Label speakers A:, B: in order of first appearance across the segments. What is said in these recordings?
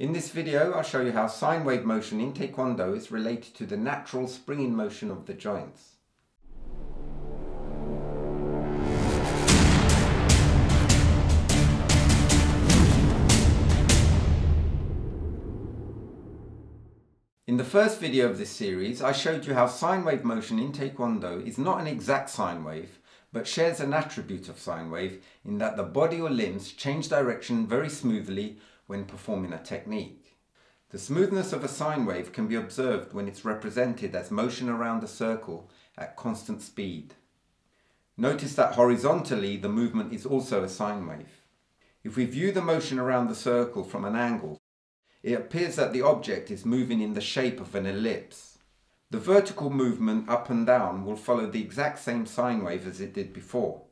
A: In this video I'll show you how sine wave motion in Taekwondo is related to the natural springing motion of the joints. In the first video of this series I showed you how sine wave motion in Taekwondo is not an exact sine wave but shares an attribute of sine wave in that the body or limbs change direction very smoothly when performing a technique. The smoothness of a sine wave can be observed when it's represented as motion around a circle at constant speed. Notice that horizontally the movement is also a sine wave. If we view the motion around the circle from an angle, it appears that the object is moving in the shape of an ellipse. The vertical movement up and down will follow the exact same sine wave as it did before.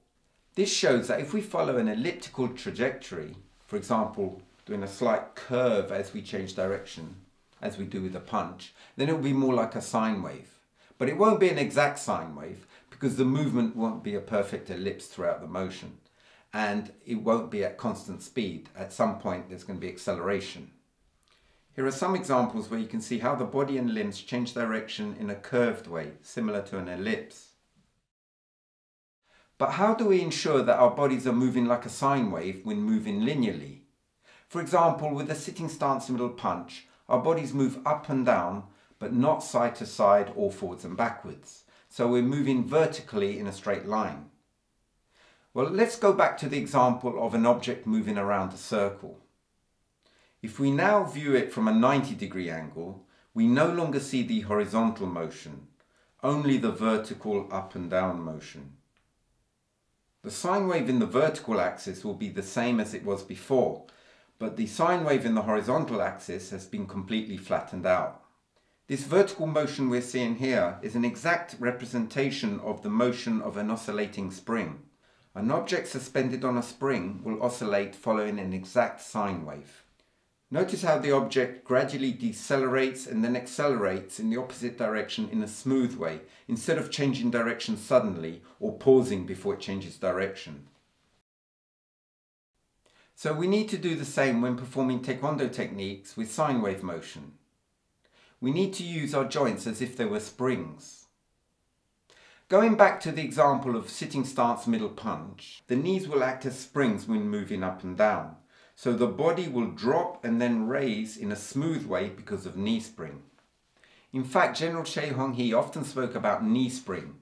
A: This shows that if we follow an elliptical trajectory, for example doing a slight curve as we change direction, as we do with a punch, then it will be more like a sine wave. But it won't be an exact sine wave because the movement won't be a perfect ellipse throughout the motion. And it won't be at constant speed. At some point there's going to be acceleration. Here are some examples where you can see how the body and limbs change direction in a curved way, similar to an ellipse. But how do we ensure that our bodies are moving like a sine wave when moving linearly? For example, with a sitting stance middle punch, our bodies move up and down, but not side to side or forwards and backwards. So we're moving vertically in a straight line. Well, let's go back to the example of an object moving around a circle. If we now view it from a 90 degree angle, we no longer see the horizontal motion, only the vertical up and down motion. The sine wave in the vertical axis will be the same as it was before, but the sine wave in the horizontal axis has been completely flattened out. This vertical motion we're seeing here is an exact representation of the motion of an oscillating spring. An object suspended on a spring will oscillate following an exact sine wave. Notice how the object gradually decelerates and then accelerates in the opposite direction in a smooth way, instead of changing direction suddenly or pausing before it changes direction. So we need to do the same when performing Taekwondo techniques with sine wave motion. We need to use our joints as if they were springs. Going back to the example of sitting stance middle punch, the knees will act as springs when moving up and down. So the body will drop and then raise in a smooth way because of knee spring. In fact, General Choi Hong Hi often spoke about knee spring,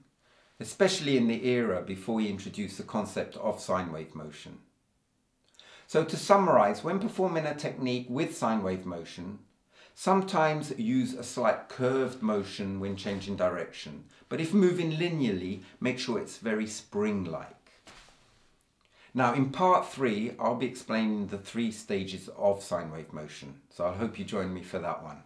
A: especially in the era before he introduced the concept of sine wave motion. So to summarize, when performing a technique with sine wave motion, sometimes use a slight curved motion when changing direction. But if moving linearly, make sure it's very spring-like. Now in part three, I'll be explaining the three stages of sine wave motion. So I hope you join me for that one.